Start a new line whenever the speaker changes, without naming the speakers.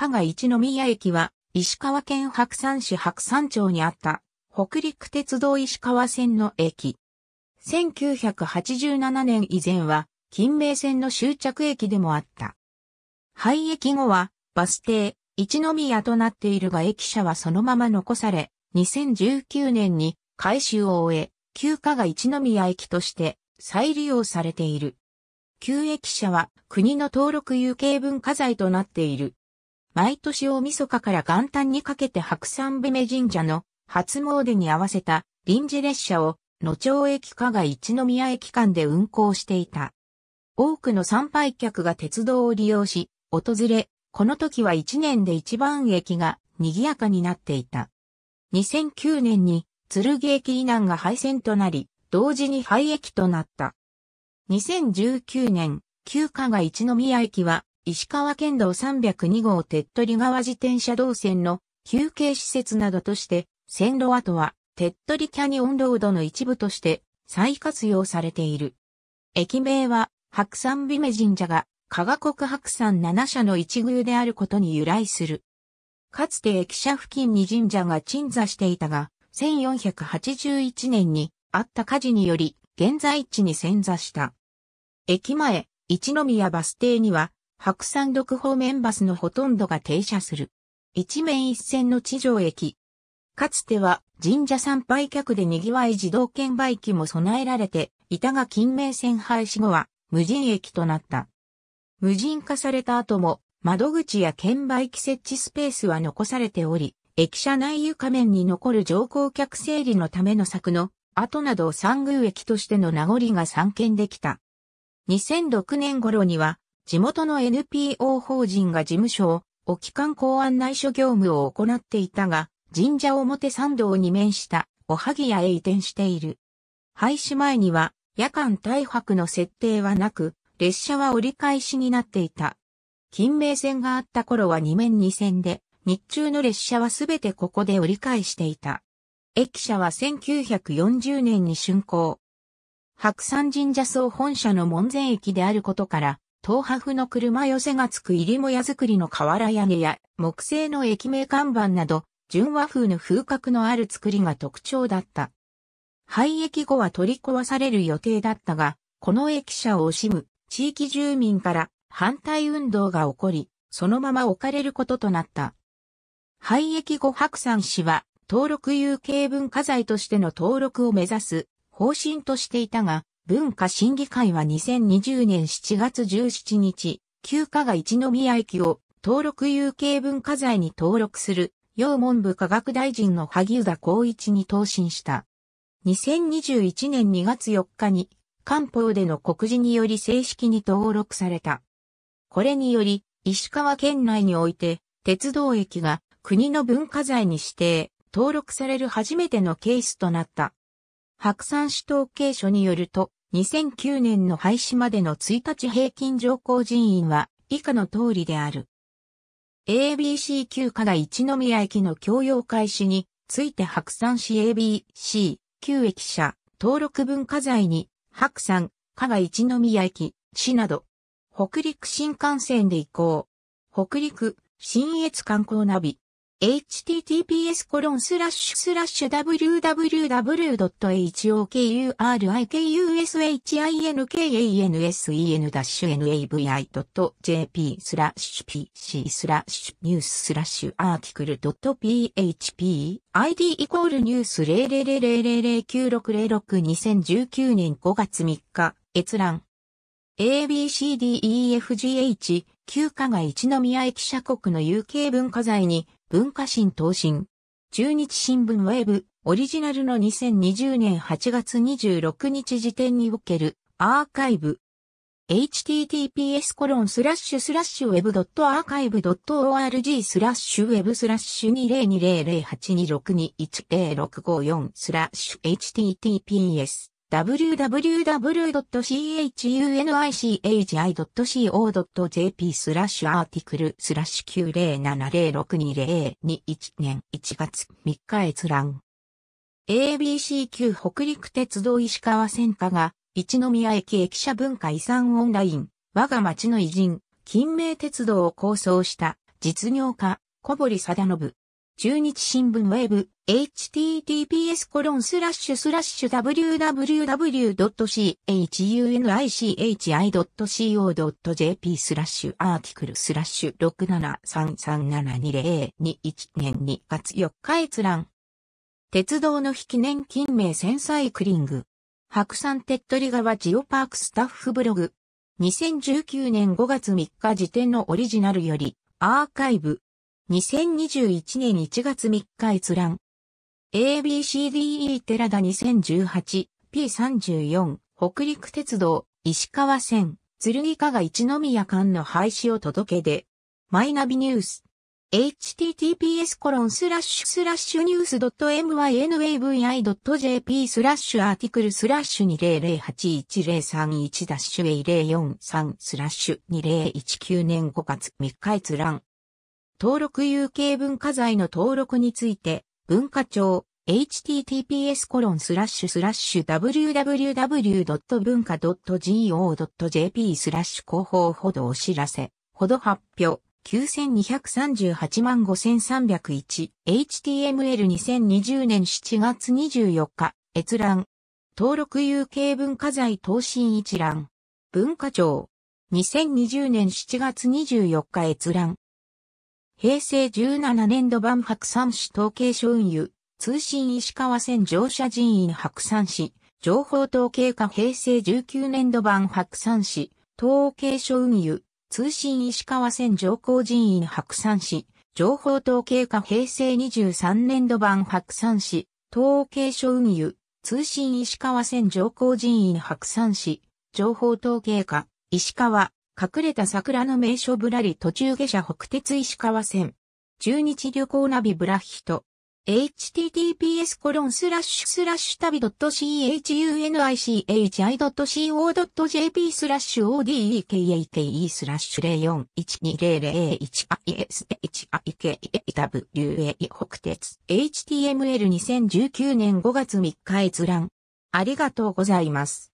加賀一宮駅は、石川県白山市白山町にあった、北陸鉄道石川線の駅。1987年以前は、近名線の終着駅でもあった。廃駅後は、バス停、一宮となっているが駅舎はそのまま残され、2019年に改修を終え、旧加賀一宮駅として再利用されている。旧駅舎は国の登録有形文化財となっている。毎年大晦日から元旦にかけて白山美目神社の初詣に合わせた臨時列車を野町駅加賀一宮駅間で運行していた。多くの参拝客が鉄道を利用し、訪れ、この時は一年で一番駅が賑やかになっていた。2009年に鶴駅以南が廃線となり、同時に廃駅となった。2019年、旧加賀一宮駅は、石川県道302号手っ取り川自転車道線の休憩施設などとして、線路跡は手っ取りキャニオンロードの一部として再活用されている。駅名は白山美目神社が加賀国白山七社の一宮であることに由来する。かつて駅舎付近に神社が鎮座していたが、1481年にあった火事により現在地に潜座した。駅前、一宮バス停には白山六方面バスのほとんどが停車する。一面一線の地上駅。かつては神社参拝客で賑わい自動券売機も備えられていたが近名線廃止後は無人駅となった。無人化された後も窓口や券売機設置スペースは残されており、駅舎内床面に残る乗降客整理のための柵の跡などを三宮駅としての名残が散見できた。2006年頃には地元の NPO 法人が事務所を沖観光案内所業務を行っていたが、神社表参道に面したおはぎ屋へ移転している。廃止前には夜間大泊の設定はなく、列車は折り返しになっていた。近名線があった頃は2面2線で、日中の列車はすべてここで折り返していた。駅舎は1940年に竣工。白山神社総本社の門前駅であることから、東ハフの車寄せがつく入りも屋造りの瓦屋根や木製の駅名看板など、純和風の風格のある作りが特徴だった。廃駅後は取り壊される予定だったが、この駅舎を惜しむ地域住民から反対運動が起こり、そのまま置かれることとなった。廃駅後白山氏は登録有形文化財としての登録を目指す方針としていたが、文化審議会は2020年7月17日、旧加賀一宮駅を登録有形文化財に登録する、洋文部科学大臣の萩生田光一に答申した。2021年2月4日に官報での告示により正式に登録された。これにより、石川県内において、鉄道駅が国の文化財に指定、登録される初めてのケースとなった。白山市統計所によると、2009年の廃止までの1日平均乗降人員は以下の通りである。ABC 級加賀一宮駅の共用開始について白山市 ABC 旧駅舎登録文化財に白山、加賀一宮駅、市など、北陸新幹線で移行。北陸、新越観光ナビ。Https コロンスラッシュスラッシュ www.hokurikUSHINKANSEN-navi.jp スラッシュ pc スラッシュニューススラッシュアーティクル .php ID イコールニュース0000096062019年5月3日閲覧 ABCDEFGH 旧加賀一宮駅舎国の有形文化財に文化新東進。中日新聞ウェブ、オリジナルの2020年8月26日時点におけるアーカイブ。https コロンスラッシュスラッシュウェブドットアーカイブドット org スラッシュウェブスラッシュ20200826210654スラッシュ https www.chunichi.co.jp スラッシュアーティクルスラッシュ907062021年1月3日閲覧。ABC 旧北陸鉄道石川線加賀一の宮駅駅舎文化遺産オンライン我が町の偉人、金名鉄道を構想した実業家、小堀定信。中日新聞ウェブ、https コロンスラッシュスラッシュ www.chunichi.co.jp スラッシュアーティクルスラッシュ673372021年2月4日閲覧。鉄道の引き年金名線サイクリング。白山手っ取り川ジオパークスタッフブログ。2019年5月3日時点のオリジナルより、アーカイブ。2021年1月3日閲覧。ABCDE 寺田2018 P34 北陸鉄道石川線剣加賀一宮間の廃止を届け出。マイナビニュース。https コロンスラッシュスラッシュニュース .mynavi.jp スラッシュアーティクルスラッシュ20081031ダッシュ A043 スラッシュ2019年5月3日閲覧。登録有形文化財の登録について、文化庁、https コロンスラッシュスラッシュ www. スラッシュ広報ほどお知らせ、ほど発表。9238万5301 HTML2020 年7月24日閲覧登録有形文化財投信一覧文化庁2020年7月24日閲覧平成17年度版白山市統計所運輸通信石川線乗車人員白山市情報統計課平成19年度版白山市統計所運輸通信石川線上皇人員白山市、情報統計課平成23年度版白山市、統計所運輸、通信石川線上皇人員白山市、情報統計課、石川、隠れた桜の名所ぶらり途中下車北鉄石川線、中日旅行ナビブラヒト、https コロンスラッシュスラッシュ旅 .chunichi.co.jp スラッシュ odekake スラッシュ 041200HISHIKWA 北鉄 HTML2019 年5月3日閲覧。ありがとうございます。